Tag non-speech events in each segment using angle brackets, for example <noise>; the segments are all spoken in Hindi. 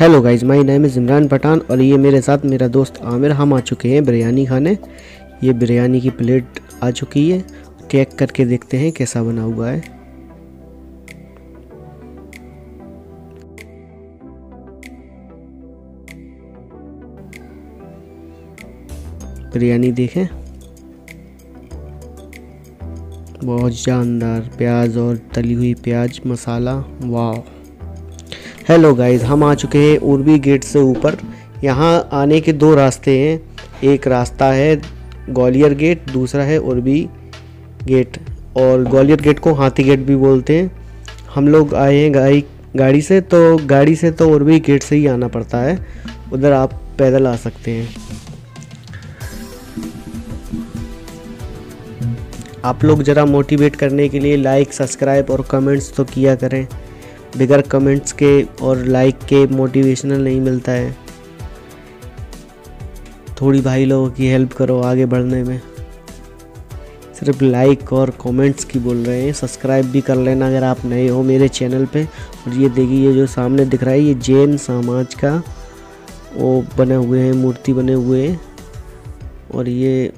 Hello guys my name is Imran Pathan और ये मेरे साथ मेरा दोस्त आमिर, हम आ चुके हैं बिरयानी खाने। ये बिरयानी की प्लेट आ चुकी है। चेक करके देखते हैं कैसा बना हुआ है। बिरयानी देखें। बहुत शानदार प्याज और तली हुई प्याज, मसाला, वाह। हेलो गाइस हम आ चुके हैं उर्वी गेट से ऊपर। यहाँ आने के दो रास्ते हैं। एक रास्ता है ग्वालियर गेट, दूसरा है उर्वी गेट। और ग्वालियर गेट को हाथी गेट भी बोलते हैं। हम लोग आए हैं गाड़ी गाड़ी से तो गाड़ी से तो उर्वी गेट से ही आना पड़ता है। उधर आप पैदल आ सकते हैं। आप लोग ज़रा मोटिवेट करने के लिए लाइक सब्सक्राइब और कमेंट्स तो किया करें। बिगर कमेंट्स के और लाइक के मोटिवेशनल नहीं मिलता है। थोड़ी भाई लोगों की हेल्प करो आगे बढ़ने में। सिर्फ़ लाइक और कमेंट्स की बोल रहे हैं। सब्सक्राइब भी कर लेना अगर आप नए हो मेरे चैनल पे। और ये देखिए, ये जो सामने दिख रहा है, ये जैन समाज का वो बने हुए हैं, मूर्ति बने हुए हैं। और ये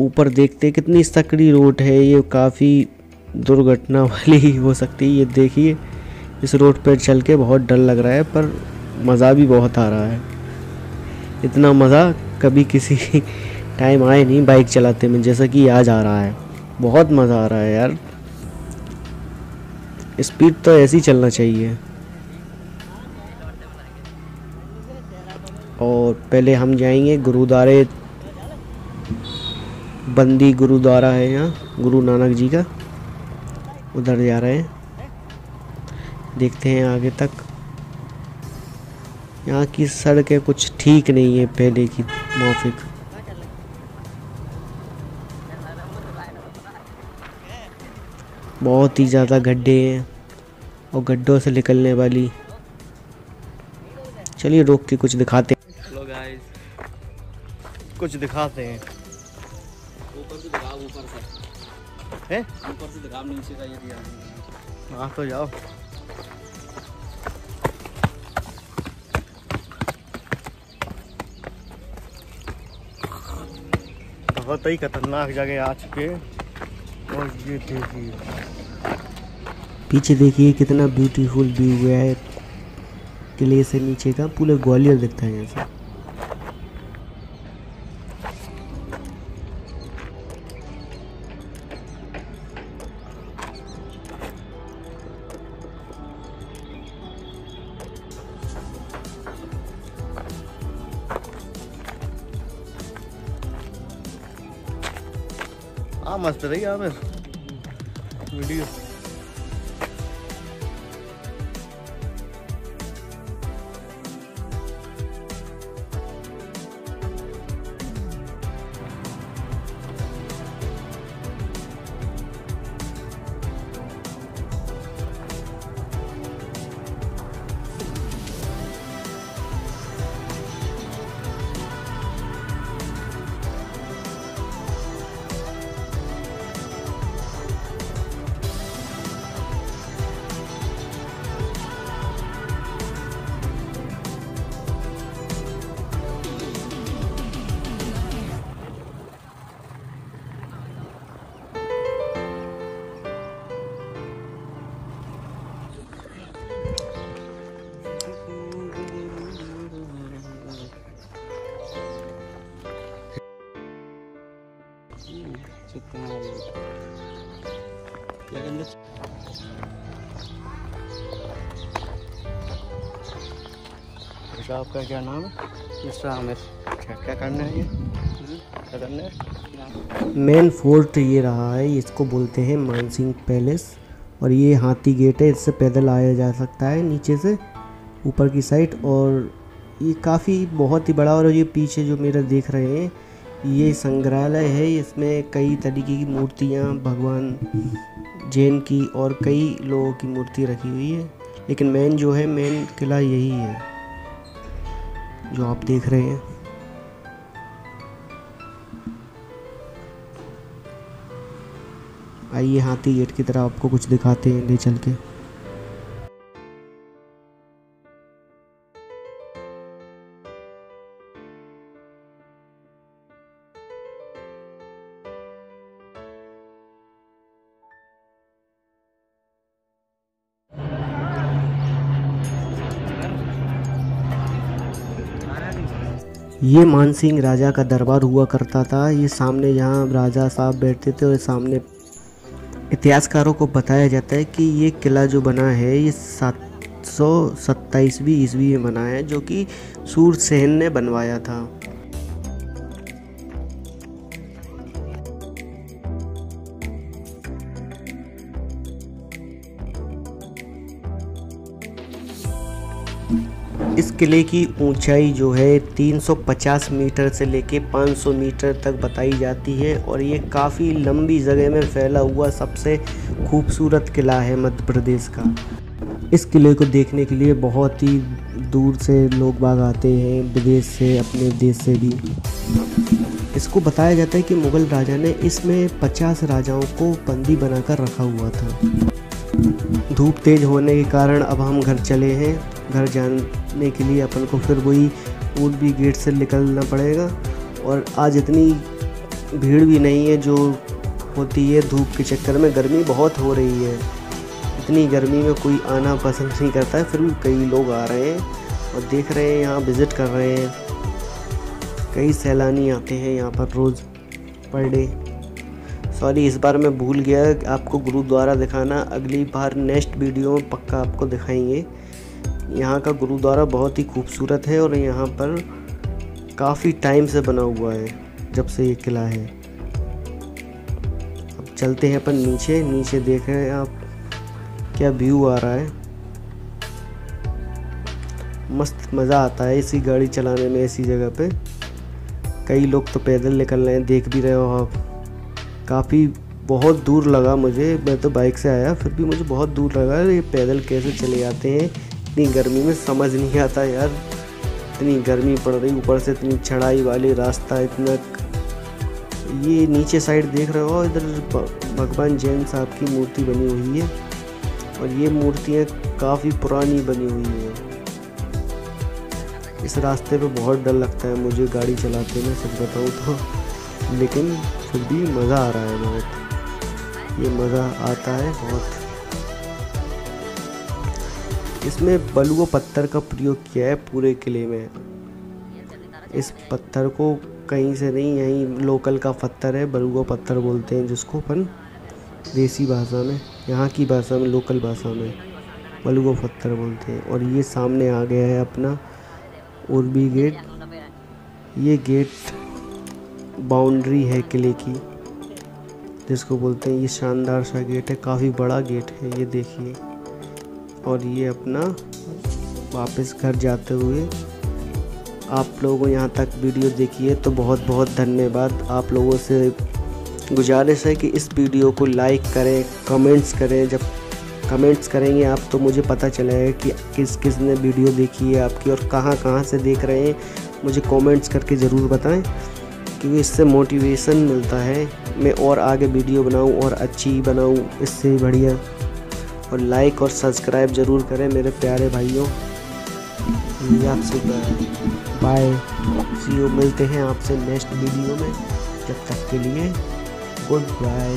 ऊपर देखते कितनी सकड़ी रोड है। ये काफ़ी दुर्घटना <laughs> वाली हो सकती है। ये देखिए। इस रोड पर चल के बहुत डर लग रहा है, पर मज़ा भी बहुत आ रहा है। इतना मज़ा कभी किसी <laughs> टाइम आए नहीं बाइक चलाते में, जैसा कि आज आ रहा है। बहुत मज़ा आ रहा है यार। स्पीड तो ऐसी ही चलना चाहिए। और पहले हम जाएँगे गुरुद्वारे। बंदी गुरुद्वारा है यहाँ, गुरु नानक जी का। उधर जा रहे हैं। देखते हैं आगे तक। यहाँ की सड़कें कुछ ठीक नहीं है पहले की मौफिक। बहुत ही ज़्यादा गड्ढे हैं और गड्ढों से निकलने वाली। चलिए रोक के कुछ दिखाते हैं। हेलो गाइस कुछ दिखाते हैं। ऊपर से दिखाओ ऊपर से। हैं? ऊपर से दिखाओ नीचे का ये दिया। हाँ तो जाओ। बहुत ही खतरनाक जगह आ चुके और ये देखिए। पीछे देखिए कितना ब्यूटीफुल व्यू है। किले से नीचे का पूरे ग्वालियर दिखता है यहाँ से। हाँ मस्त रही आमिर वीडियो चिकना लेकिन अच्छा आपका क्या नाम है? मिस्टर आमिर क्या क्या करना है ये? क्या करना है? मेन मेन फोर्ट ये रहा है इसको बोलते हैं मानसिंह पैलेस। और ये हाथी गेट है इससे पैदल आया जा सकता है नीचे से ऊपर की साइड। और ये काफ़ी बहुत ही बड़ा और ये पीछे जो मेरा देख रहे हैं ये संग्रहालय है, इसमें कई तरीके की मूर्तियाँ, भगवान जैन की और कई लोगों की मूर्ति रखी हुई है। लेकिन मेन जो है मेन किला यही है, जो आप देख रहे हैं। आइए हाथी गेट की तरह आपको कुछ दिखाते हैं ले चल के। ये मानसिंह राजा का दरबार हुआ करता था। ये सामने यहाँ राजा साहब बैठते थे और सामने इतिहासकारों को बताया जाता है कि ये किला जो बना है, ये सात सौ ईस्वी में बना है, जो कि सूरसेन ने बनवाया था। इस किले की ऊंचाई जो है 350 मीटर से लेके 500 मीटर तक बताई जाती है और ये काफ़ी लंबी जगह में फैला हुआ सबसे खूबसूरत किला है मध्य प्रदेश का। इस किले को देखने के लिए बहुत ही दूर से लोग बाग आते हैं, विदेश से, अपने देश से भी। इसको बताया जाता है कि मुग़ल राजा ने इसमें 50 राजाओं को बंदी बनाकर रखा हुआ था। धूप तेज होने के कारण अब हम घर चले हैं। घर जाने के लिए अपन को फिर वही भी गेट से निकलना पड़ेगा। और आज इतनी भीड़ भी नहीं है जो होती है धूप के चक्कर में। गर्मी बहुत हो रही है। इतनी गर्मी में कोई आना पसंद नहीं करता है। फिर भी कई लोग आ रहे हैं और देख रहे हैं, यहाँ विज़िट कर रहे हैं। कई सैलानी आते हैं यहाँ पर रोज़ पर डे। सॉरी इस बार मैं भूल गया। आपको गुरुद्वारा दिखाना। अगली बार नेक्स्ट वीडियो में पक्का आपको दिखाएँगे। यहाँ का गुरुद्वारा बहुत ही खूबसूरत है और यहाँ पर काफ़ी टाइम से बना हुआ है, जब से ये किला है। अब चलते हैं अपन नीचे नीचे देख रहे हैं आप क्या व्यू आ रहा है। मस्त मज़ा आता है इसी गाड़ी चलाने में ऐसी जगह पे। कई लोग तो पैदल निकल रहे हैं, देख भी रहे हो आप। काफ़ी बहुत दूर लगा मुझे, मैं तो बाइक से आया, फिर भी मुझे बहुत दूर लगा, ये पैदल कैसे चले जाते हैं। इतनी गर्मी में समझ नहीं आता यार। इतनी गर्मी पड़ रही, ऊपर से इतनी चढ़ाई वाली रास्ता, इतना ये नीचे साइड देख रहे हो, इधर भगवान जैन साहब की मूर्ति बनी हुई है। और ये मूर्तियाँ काफ़ी पुरानी बनी हुई हैं। इस रास्ते पे बहुत डर लगता है मुझे गाड़ी चलाते में, सच बताऊँ तो। लेकिन फिर भी मज़ा आ रहा है बहुत। ये मज़ा आता है बहुत। इसमें बलुआ पत्थर का प्रयोग किया है पूरे किले में। इस पत्थर को कहीं से नहीं, यहीं लोकल का पत्थर है, बलुआ पत्थर बोलते हैं जिसको अपन देसी भाषा में, यहाँ की भाषा में लोकल भाषा में बलुआ पत्थर बोलते हैं। और ये सामने आ गया है अपना उर्बी गेट। ये गेट बाउंड्री है किले की, जिसको बोलते हैं। ये शानदार सा गेट है, काफ़ी बड़ा गेट है, ये देखिए। और ये अपना वापस घर जाते हुए आप लोगों यहाँ तक वीडियो देखिए तो बहुत बहुत धन्यवाद। आप लोगों से गुजारिश है कि इस वीडियो को लाइक करें कमेंट्स करें। जब कमेंट्स करेंगे आप तो मुझे पता चलेगा कि किस किस ने वीडियो देखी है आपकी और कहाँ कहाँ से देख रहे हैं। मुझे कमेंट्स करके ज़रूर बताएँ क्योंकि इससे मोटिवेशन मिलता है। मैं और आगे वीडियो बनाऊँ और अच्छी बनाऊँ, इससे बढ़िया। और लाइक और सब्सक्राइब ज़रूर करें मेरे प्यारे भाइयों। आपसे बाय सी यू मिलते हैं आपसे नेक्स्ट वीडियो में। जब तक के लिए गुड बाय